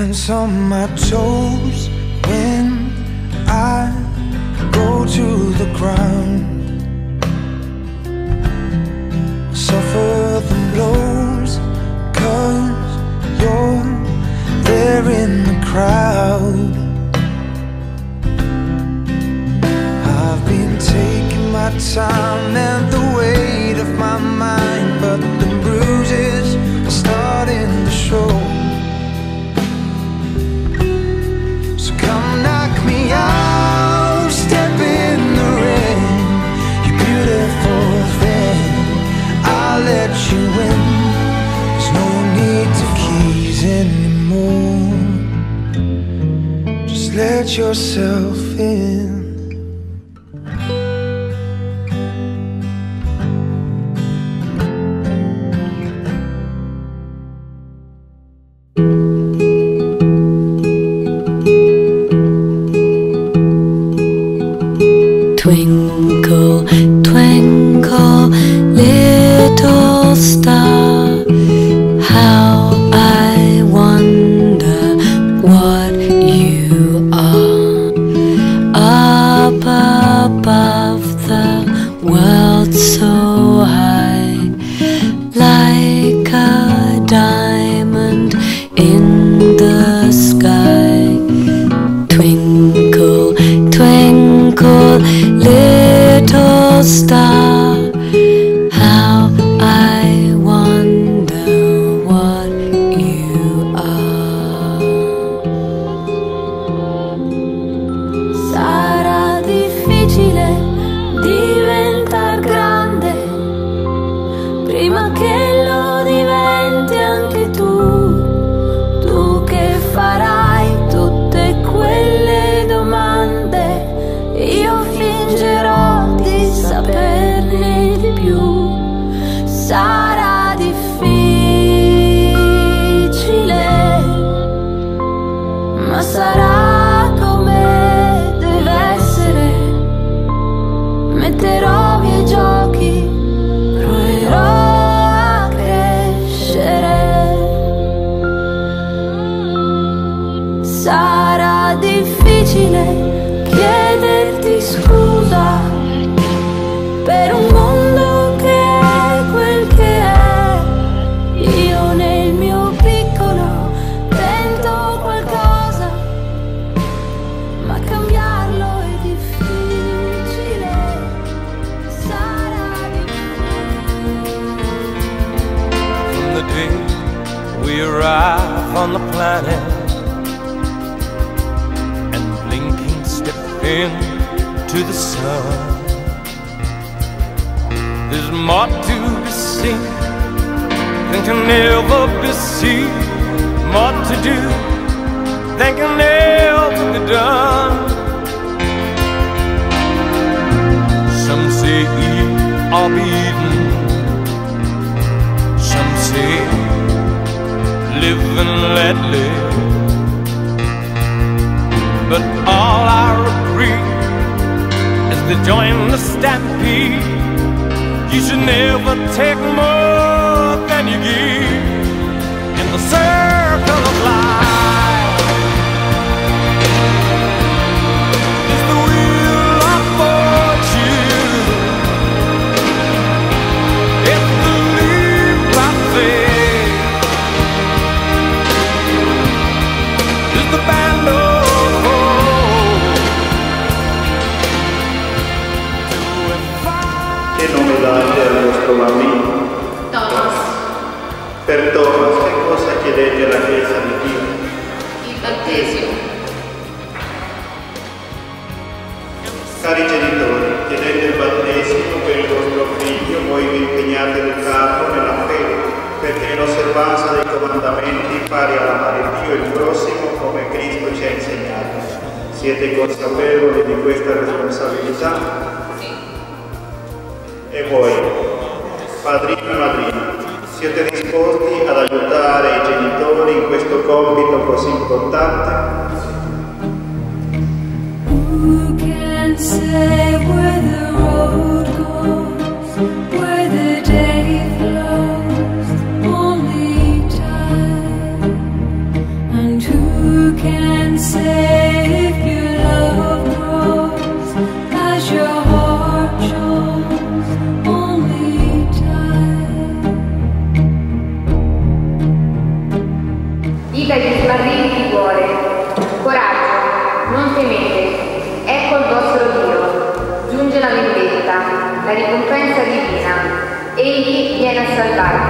dance on my toes when I go to the ground. Suffer let you in. There's no need to keys anymore. Just let yourself in. Twinkle, twinkle, little star, into the sun. There's more to be seen than can ever be seen, more to do than can ever be done. Some say eat or be take more Per Thomas, che cosa chiedete alla Chiesa di Dio? il battesimo. Cari genitori, chiedete il battesimo per il vostro figlio, voi vi impegnate a educarlo nella fede, perché in osservanza dei comandamenti pari ad amare Dio e il prossimo come Cristo ci ha insegnato. Siete consapevoli di questa responsabilità? E voi, padrino e madrina, siete disposti ad aiutare i genitori in questo compito così importante? Say where the road goes, where the day flows? la ricompensa divina. Egli viene a salvarti.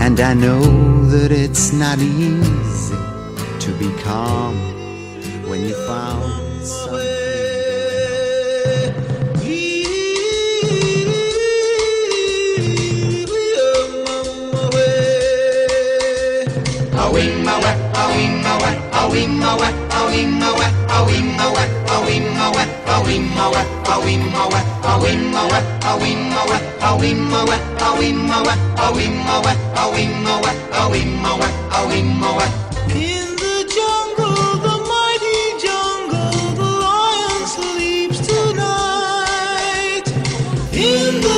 and I know that it's not easy to be calm when you found something. In the jungle, the mighty jungle, the lion sleeps tonight. In the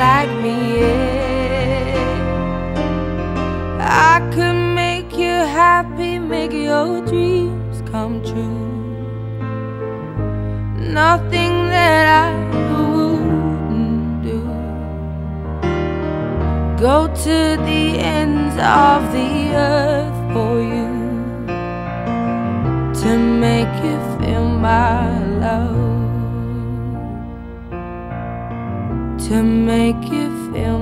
like me, yeah. I could make you happy, make your dreams come true. Nothing that I wouldn't do. Go to the ends of the earth for you to make you feel my. To make you feel